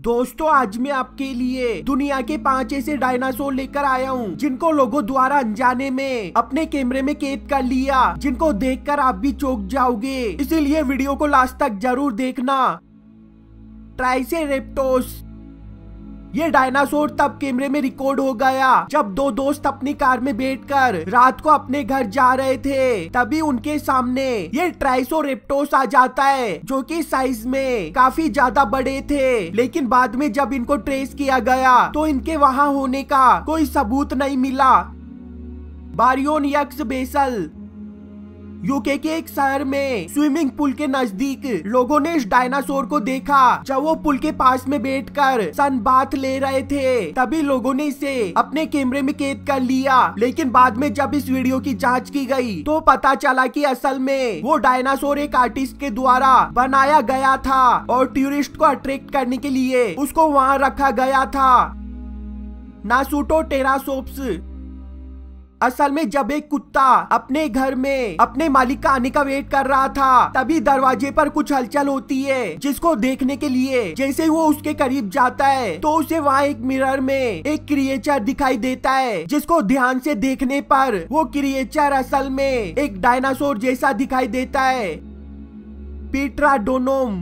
दोस्तों, आज मैं आपके लिए दुनिया के पाँच ऐसे डायनासोर लेकर आया हूँ, जिनको लोगों द्वारा अनजाने में अपने कैमरे में कैद कर लिया, जिनको देखकर आप भी चौक जाओगे। इसीलिए वीडियो को लास्ट तक ज़रूर देखना। ट्राइसेरेप्टोस। ये डायनासोर तब कैमरे में रिकॉर्ड हो गया, जब दो दोस्त अपनी कार में बैठकर रात को अपने घर जा रहे थे। तभी उनके सामने ये ट्राइसोरेप्टोस आ जाता है, जो कि साइज़ में काफ़ी ज़्यादा बड़े थे। लेकिन बाद में जब इनको ट्रेस किया गया तो इनके वहाँ होने का कोई सबूत नहीं मिला। बारियोन यक्स बेसल यूके के एक शहर में स्विमिंग पूल के नज़दीक लोगों ने इस डायनासोर को देखा। जब वो पुल के पास में बैठकर सन बाथ ले रहे थे, तभी लोगों ने इसे अपने कैमरे में कैद कर लिया। लेकिन बाद में जब इस वीडियो की जाँच की गई तो पता चला कि असल में वो डायनासोर एक आर्टिस्ट के द्वारा बनाया गया था और टूरिस्ट को अट्रैक्ट करने के लिए उसको वहाँ रखा गया था। नासूटो टेरासोप्स असल में जब एक कुत्ता अपने घर में अपने मालिक का आने का वेट कर रहा था, तभी दरवाजे पर कुछ हलचल होती है, जिसको देखने के लिए जैसे वो उसके करीब जाता है तो उसे वहाँ एक मिरर में एक क्रिएचर दिखाई देता है, जिसको ध्यान से देखने पर वो क्रिएचर असल में एक डायनासोर जैसा दिखाई देता है। पीट्रा डोनोम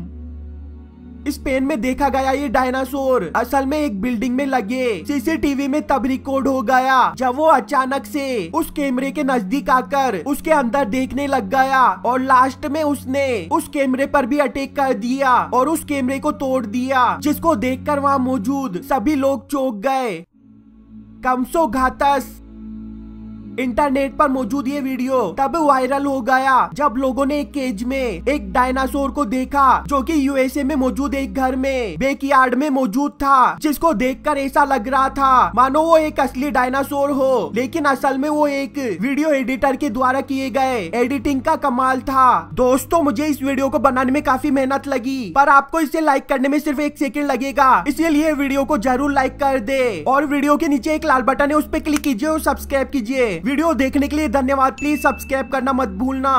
स्पेन में देखा गया ये डायनासोर असल में एक बिल्डिंग में लगे। सीसीटीवी में तब रिकॉर्ड हो गया, जब वो अचानक से उस कैमरे के नज़दीक आकर उसके अंदर देखने लग गया और लास्ट में उसने उस कैमरे पर भी अटैक कर दिया और उस कैमरे को तोड़ दिया, जिसको देखकर वहाँ मौजूद सभी लोग चौक गए। कमसो घातस। इंटरनेट पर मौजूद ये वीडियो तब वायरल हो गया जब लोगों ने एक केज में एक डायनासोर को देखा जो कि यूएसए में मौजूद एक घर में बेकयार्ड में मौजूद था, जिसको देखकर ऐसा लग रहा था, मानो वो एक असली डायनासोर हो। लेकिन असल में वो एक वीडियो एडिटर के द्वारा किए गए एडिटिंग का कमाल था। दोस्तों, मुझे इस वीडियो को बनाने में काफ़ी मेहनत लगी, पर आपको इसे लाइक करने में सिर्फ़ एक सेकेंड लगेगा। इसीलिए वीडियो को ज़रूर लाइक कर दे और वीडियो के नीचे एक लाल बटन है, उस पर क्लिक कीजिए और सब्सक्राइब कीजिए। वीडियो देखने के लिए धन्यवाद। प्लीज़ सब्सक्राइब करना मत भूलना।